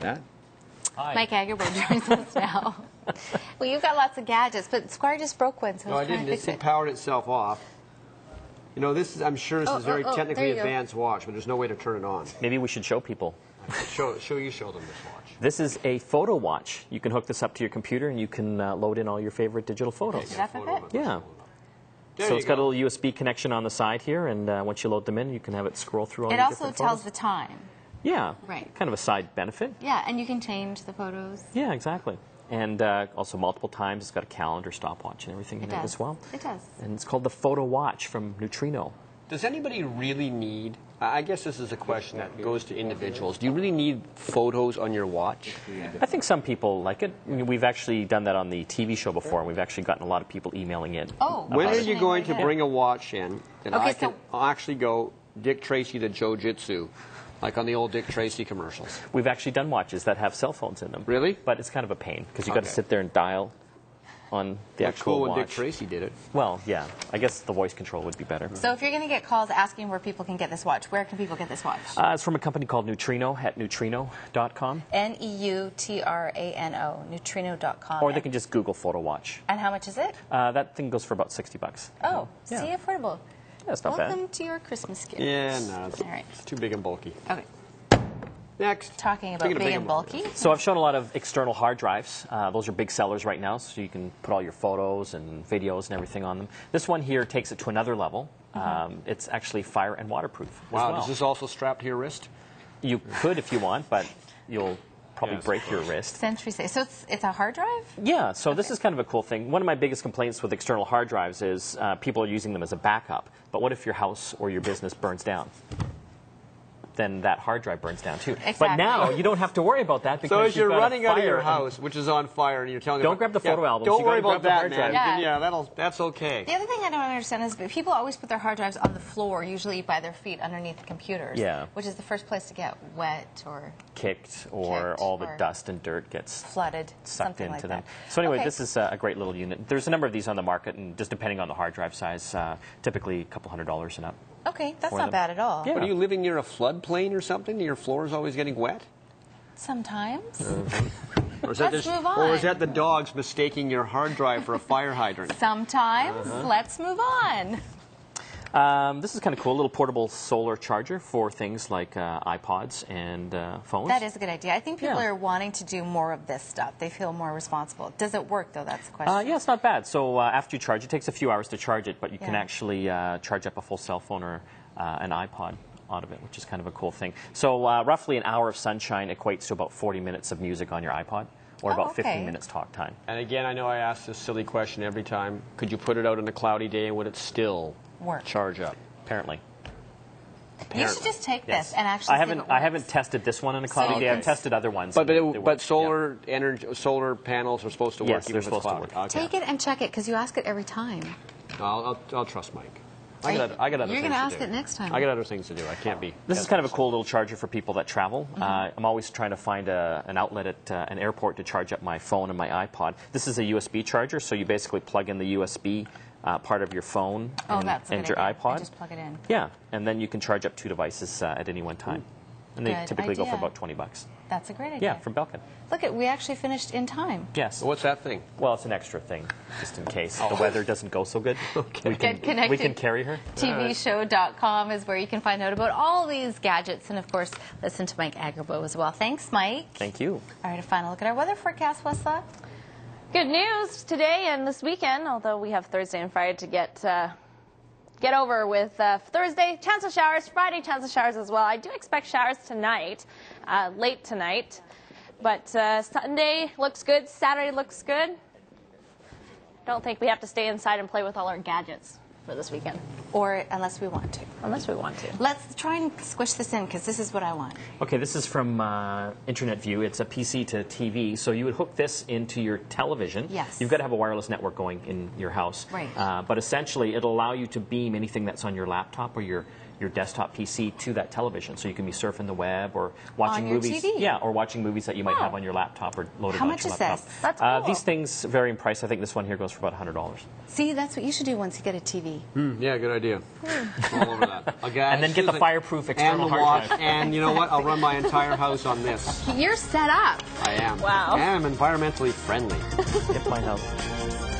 That? Hi. Mike Agerbo joins us now. well, you've got lots of gadgets, but Squire just broke one, so No, I didn't. It's, fix it it. powered itself off. You know, this is, I'm sure this Oh, is a very oh, oh, technically there you go. advanced watch, but there's no way to turn it on. Maybe we should show people. Show, show you show them this watch. This is a photo watch. You can hook this up to your computer and you can uh, load in all your favorite digital photos. Enough of it? Yeah. There so you it's got a little USB connection on the side here, and uh, once you load them in, you can have it scroll through all It your also tells the time. Yeah. Right. Kind of a side benefit. Yeah, and you can change the photos. Yeah, exactly. And uh, also multiple times, it's got a calendar, stopwatch, and everything It in it does. as well. It does. And it's called the Photo Watch from Neutrino. Does anybody really need? I I guess this is a question that goes to individuals. Do you really need photos on your watch? I think some people like it. I mean, we've actually done that on the TV show before, and we've actually gotten a lot of people emailing in. Oh, When are Okay. you going to bring a watch in that Okay, I can so- actually go Dick Tracy to Joe Jitsu, like on the old Dick Tracy commercials? We've actually done watches that have cell phones in them. Really? But it's kind of a pain because you've got to Okay. sit there and dial on the Well, actual cool when watch. Dick Tracy did it. Well, yeah. I guess the voice control would be better. So if you're going to get calls asking where people can get this watch, where can people get this watch? Uh, it's from a company called Neutrino at neutrino.com. N E U T R A N O, neutrino.com. Or they can just Google Photo Watch. And how much is it? Uh, that thing goes for about 60 bucks. Oh, Yeah. see, affordable. That's not Welcome bad. to your Christmas gift. Yeah, no, it's, All right. it's too big and bulky. Okay. Next. Talking about big big and and bulky. So I've shown a lot of external hard drives. Uh, those are big sellers right now, so you can put all your photos and videos and everything on them. This one here takes it to another level. Um, it's actually fire and waterproof. as Wow, well. does this also strap to your wrist? You could if you want, but you'll probably Yes, break your wrist. Sentry Safe. So it's, it's a hard drive? Yeah, so this is kind of a cool thing. One of my biggest complaints with external hard drives is uh, people are using them as a backup. But what if your house or your business burns down? Then that hard drive burns down too. But now you don't have to worry about that because So as you've you're got a running out of your house, which is on fire, and you're telling Don't them, grab the yeah, photo albums. Don't You worry about that, man. You can- Yeah. yeah, that'll that's okay. The other thing I don't understand is that people always put their hard drives on the floor, usually by their feet underneath the computers. Yeah. Which is the first place to get wet or kicked or Kicked all the or- dust and dirt gets flooded, sucked into like them. that. So anyway, Okay. this is uh, a great little unit. There's a number of these on the market, and just depending on the hard drive size, uh, typically a couple hundred dollars and up. Okay, that's not them. bad at all. Yeah. But are you living near a floodplain or something? Your floor is always getting wet? Sometimes. Or is that Let's just, move Or is that the dogs mistaking your hard drive for a fire hydrant? Sometimes. Uh-huh. Let's move on. Um, this is kind of cool, a little portable solar charger for things like uh, iPods and uh, phones. That is a good idea. I think people Yeah. are wanting to do more of this stuff. They feel more responsible. Does it work, though? That's the question. Uh, yeah, it's not bad. So uh, after you charge, it takes a few hours to charge it, but you can actually uh, charge up a full cell phone or uh, an iPod out of it, which is kind of a cool thing. So uh, roughly an hour of sunshine equates to about 40 minutes of music on your iPod, or Oh, about okay. 15 minutes talk time. And again, I know I ask this silly question every time. Could you put it out on a cloudy day and would it still Work. charge up? Apparently. You should just take Yes. this and actually I see haven't. if it I haven't works. tested this one on a cloudy you day. I've tested other ones. But but, and it, they but work. solar energy, solar panels are supposed to work. Yes, even they're if it's supposed to cloudy. work. Okay. Take it and check it because you ask it every time. I'll, I'll, I'll trust Mike. I got, other- I got other you're things gonna to ask do. it next time. I got other things to do. I can't be. This is kind of a cool little charger for people that travel. Mm-hmm. Uh, I'm always trying to find a, an outlet at uh, an airport to charge up my phone and my iPod. This is a USB charger, so you basically plug in the USB uh, part of your phone Oh, and, that's and your idea. iPod. I just plug it in. Yeah, and then you can charge up two devices uh, at any one time. And they Good typically go for about 20 bucks. That's a great idea. Yeah, from Belkin. Look at we actually finished in time. Yes. What's that thing? Well, it's an extra thing, just in case Oh. the weather doesn't go so good. Okay. We can, Get connected. We can carry her. TVshow.com is where you can find out about all these gadgets and, of course, listen to Mike Agerbo as well. Thanks, Mike. Thank you. All right, a final look at our weather forecast, Wesla. Good news today and this weekend, although we have Thursday and Friday to get uh, get over with. Uh, Thursday, chance of showers. Friday, chance of showers as well. I do expect showers tonight, uh, late tonight. But uh, Sunday looks good. Saturday looks good. Don't think we have to stay inside and play with all our gadgets for this weekend, Or unless we want to. unless we want to. Let's try and squish this in because this is what I want. Okay, this is from uh, Internet View. It's a PC to TV. So you would hook this into your television. Yes. You've got to have a wireless network going in your house. Right. Uh, but essentially, it'll allow you to beam anything that's on your laptop or your your desktop PC to that television, so you can be surfing the web or watching your movies. TV. Yeah, or watching movies that you might Oh. have on your laptop or loaded How onto much your is laptop. this? That's Uh, these things vary in price. I think this one here goes for about hundred dollars. See, that's what you should do once you get a TV. Yeah, good idea. All over that. Okay, And then get the Susan, fireproof and external the hard watch, drive. and you know what? I'll run my entire house on this. You're set up. I am. Wow. I am environmentally friendly. Get my house.